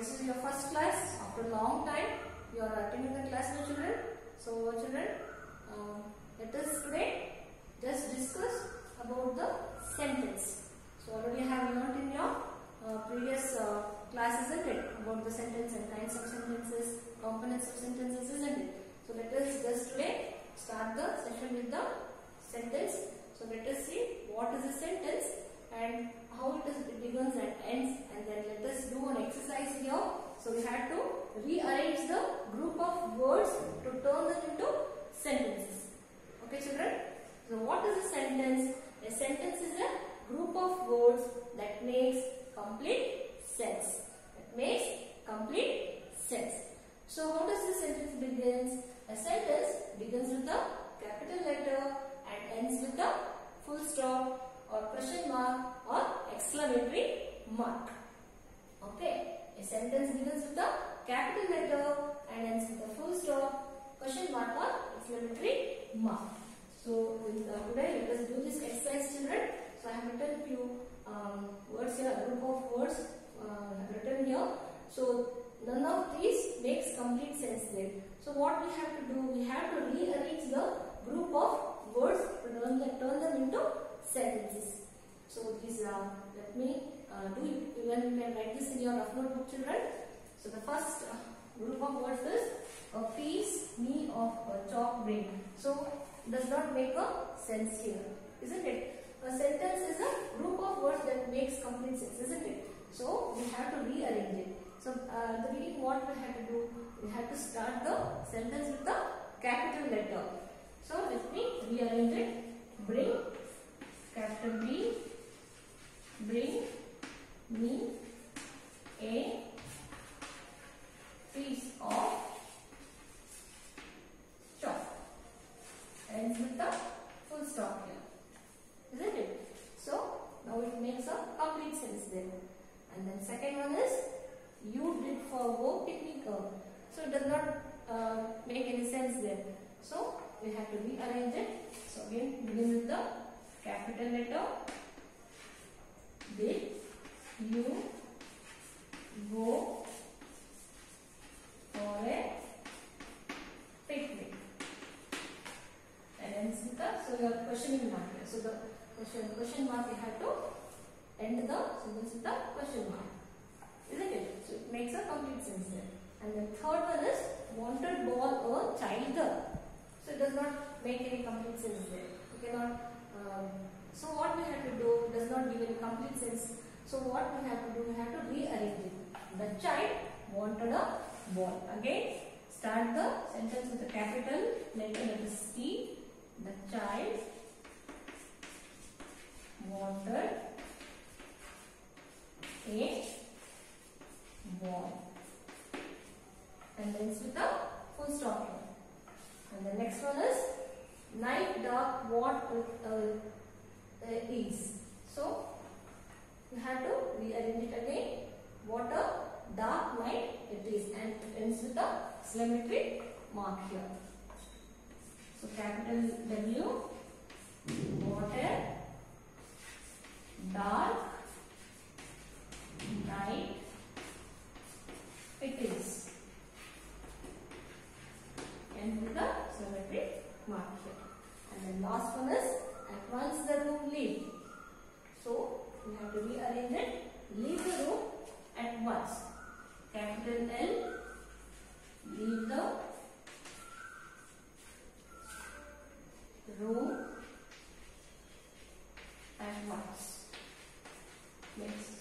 this is your first class after a long time. You are attending the class, with children. So, children, uh, let us today just discuss about the sentence. So, already have learnt in your uh, previous uh, class, isn't it? About the sentence and kinds of sentences, components of sentences, isn't it? So, let us just today start the session with the sentence. So, let us see what is a sentence and how it, is, it begins and ends and then let us do an exercise here. So, we had to rearrange the group of words to turn them into sentences. Okay children? So, what is a sentence? A sentence is a group of words that makes complete sense. That makes complete sense. So, how does the sentence begins? A sentence begins with a capital letter and ends with a full stop or question mark or exclamatory mark. Okay. A sentence begins with a capital letter and ends with a full stop, question mark or exclamatory mark. So uh, today let us do this exercise children. So I have written few um, words here, a group of words uh, written here. So none of these makes complete sense there. So what we have to do, we have to rearrange the group of words to turn them, turn them into sentences. So please uh, let me uh, do it. Even you can write this in your notebook children. So the first uh, group of words is a piece me of a chalk brain. So does not make a sense here, isn't it? A sentence is a group of words that makes complete sense, isn't it? So we have to rearrange it. So uh, the beginning what we have to do? We have to start the sentence with the capital letter. So let me rearrange it. Bring capital B bring me a piece of chalk. Ends with the full stop here. Isn't it? So, now it makes a complete sense there. And then second one is, you did for go picnic. So, it does not uh, make any sense there. So, we have to rearrange it. So, again, begin with the capital letter did you go for a picnic? And ends with the so you are questioning mark here. So the question question mark you have to end the sentence with the question mark. Isn't it? So it makes a complete sense there. And the third one is wanted ball a child. So it does not make any complete sense there. You cannot um, so what we have to do does not give any complete sense. So what we have to do, we have to rearrange it. The child wanted a ball. Again, start the sentence with a capital letter that is C. The child wanted a ball. A full stop. And the next one is night dark what uh, uh, is. So, you have to rearrange it again. What a dark night it is and it ends with a exclamatory mark here. So, capital W, what a dark night it is. And with the exclamatory mark here. And then last one is at once the room leave. So we have to rearrange it. Leave the room at once. Capital L. Leave the room at once. Makes